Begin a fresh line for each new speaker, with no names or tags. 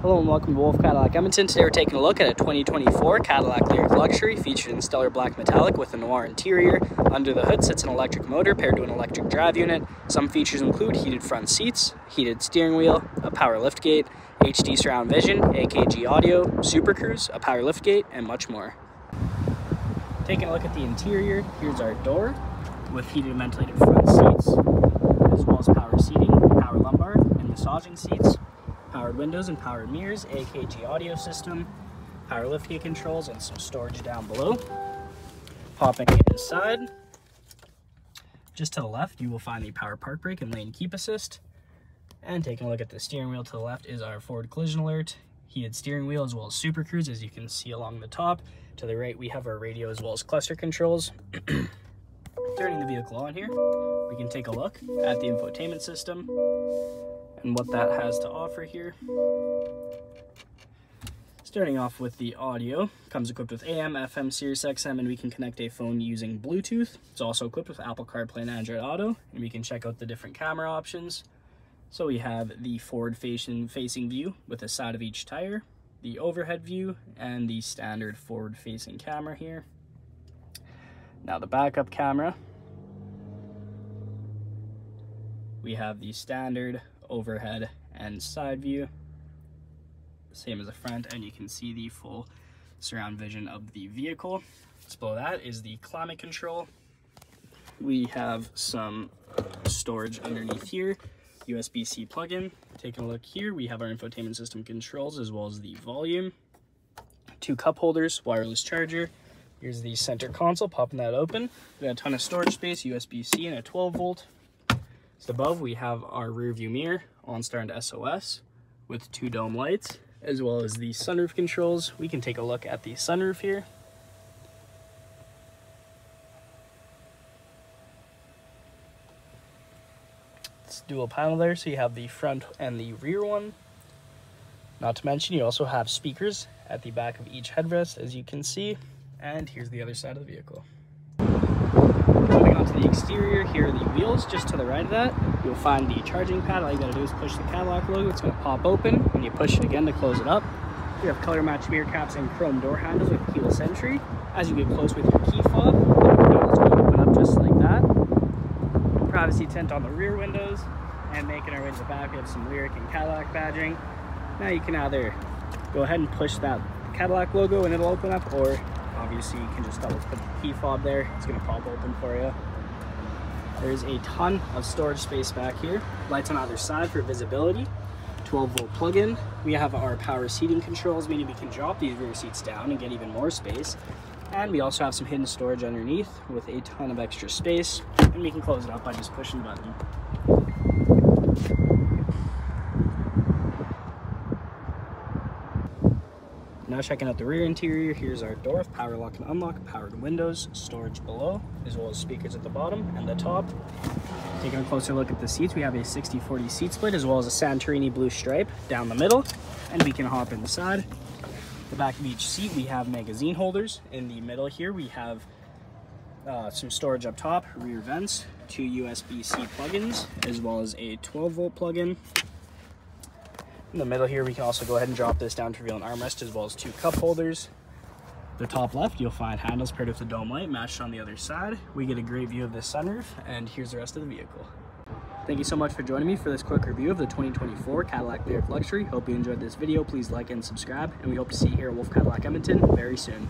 Hello and welcome to Wolfe Cadillac Edmonton. Today we're taking a look at a 2024 Cadillac Lyriq Luxury featured in stellar black metallic with a noir interior. Under the hood sits an electric motor paired to an electric drive unit. Some features include heated front seats, heated steering wheel, a power liftgate, HD surround vision, AKG audio, Super Cruise, a power liftgate, and much more. Taking a look at the interior, here's our door with heated ventilated front seats, as well as power seating, power lumbar, and massaging seats powered windows and powered mirrors, AKG audio system, power liftgate controls, and some storage down below. Popping inside, just to the left, you will find the power park brake and lane keep assist. And taking a look at the steering wheel to the left is our forward collision alert, heated steering wheel as well as super cruise as you can see along the top. To the right, we have our radio as well as cluster controls. Turning the vehicle on here, we can take a look at the infotainment system and what that has to offer here. Starting off with the audio, comes equipped with AM, FM, Sirius XM, and we can connect a phone using Bluetooth. It's also equipped with Apple CarPlay and Android Auto, and we can check out the different camera options. So we have the forward facing, facing view with the side of each tire, the overhead view, and the standard forward facing camera here. Now the backup camera, we have the standard overhead and side view. Same as the front, and you can see the full surround vision of the vehicle. Just below that is the climate control. We have some storage underneath here, USB-C plug-in. Taking a look here, we have our infotainment system controls as well as the volume. Two cup holders, wireless charger. Here's the center console, popping that open. We got a ton of storage space, USB-C and a 12 volt so above we have our rear view mirror, OnStar and SOS with two dome lights, as well as the sunroof controls. We can take a look at the sunroof here. It's dual panel there, so you have the front and the rear one. Not to mention, you also have speakers at the back of each headrest, as you can see. And here's the other side of the vehicle. To the exterior, here are the wheels. Just to the right of that, you'll find the charging pad. All you gotta do is push the Cadillac logo. It's gonna pop open, and you push it again to close it up. You have color matched mirror caps and chrome door handles with keyless entry. As you get close with your key fob, it's gonna open up just like that. Privacy tint on the rear windows, and making our way to the back, we have some Lyriq and Cadillac badging. Now you can either go ahead and push that Cadillac logo and it'll open up, or obviously you can just double put the key fob there it's going to pop open for you there's a ton of storage space back here. Lights on either side for visibility. 12 volt plug-in. We have our power seating controls meaning we can drop these rear seats down and get even more space. And we also have some hidden storage underneath with a ton of extra space. And we can close it up by just pushing the button Now checking out the rear interior, here's our door with power lock and unlock, powered windows, storage below, as well as speakers at the bottom and the top. Taking a closer look at the seats, we have a 60-40 seat split as well as a Santorini blue stripe down the middle, and we can hop inside. The back of each seat, we have magazine holders. In the middle here, we have uh, some storage up top, rear vents, two USB-C plugins, as well as a 12-volt plug-in. In the middle here, we can also go ahead and drop this down to reveal an armrest as well as two cup holders. The top left, you'll find handles paired with the dome light matched on the other side. We get a great view of this sunroof, and here's the rest of the vehicle. Thank you so much for joining me for this quick review of the 2024 Cadillac Lyriq Luxury. Hope you enjoyed this video. Please like and subscribe, and we hope to see you here at Wolfe Cadillac Edmonton very soon.